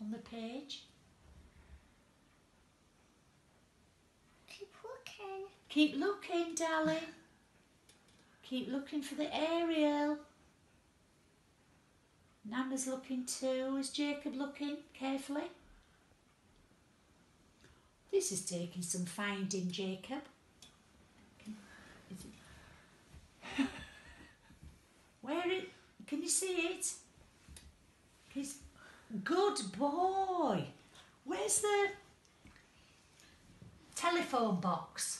on the page. Keep looking. Keep looking, darling. Keep looking for the Ariel. Nana's looking too. Is Jacob looking carefully? This is taking some finding, Jacob. Is it- Where it? Can you see it? He's good boy. Where's the telephone box?